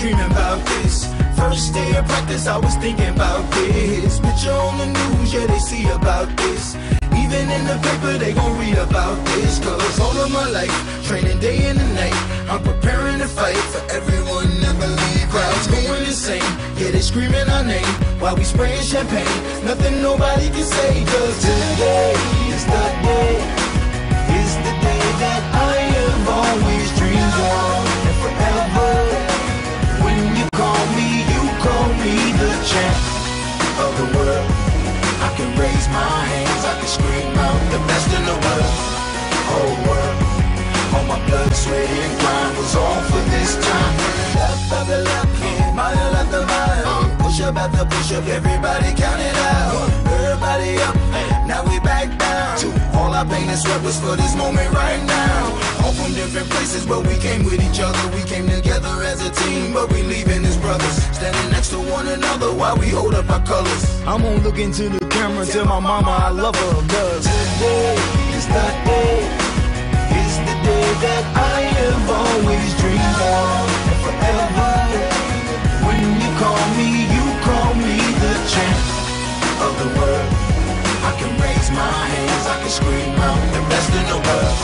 dreaming about this. First day of practice, I was thinking about this. Bitch on the news, yeah, they see about this. Even in the paper, they gon' read about this. Cause all of my life, training day and night, I'm preparing to fight for everyone that believe. Crowds going insane, yeah, they screaming our name while we spraying champagne. Nothing nobody can say, cause today is the day. Scream out the best in the world. Whole world, all my blood, sweat, and grind was all for this time. Left after left, mile after mile. Push up after push up, everybody count it out. Everybody up, now we back down. All our pain and sweat was for this moment right now. All from different places, but we came with each other. We came together as a team, but we leaving as brothers. Standing next to one another while we hold up our colors. I'm gonna look into the camera, tell my mama I love her. Cause today is the day, is the day that I have always dreamed of. Forever, when you call me, you call me the champ of the world. I can raise my hands, I can scream out the best in the world.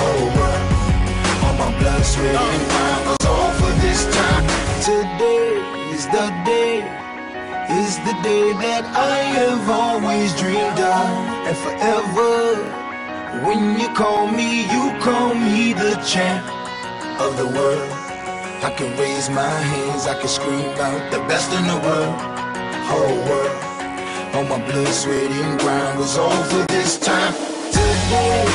Whole world, all my blood, sweat, and grind was all for this time. Today is the day, is the day that I have always dreamed of, and forever. When you call me, you call me the champ of the world. I can raise my hands, I can scream out the best in the world, whole world. All my blood, sweat, and grind was all for this time. Today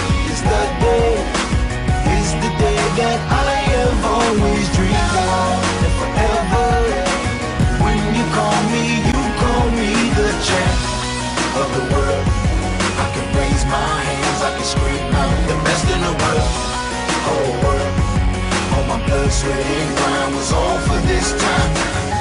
whole world. All my blood, sweat, and grind was all for this time.